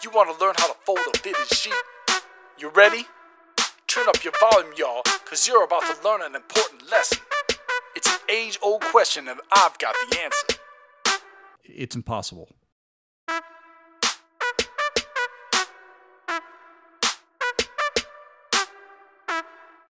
You want to learn how to fold a fitted sheet? You ready? Turn up your volume, y'all, because you're about to learn an important lesson. It's an age old question, and I've got the answer. It's impossible.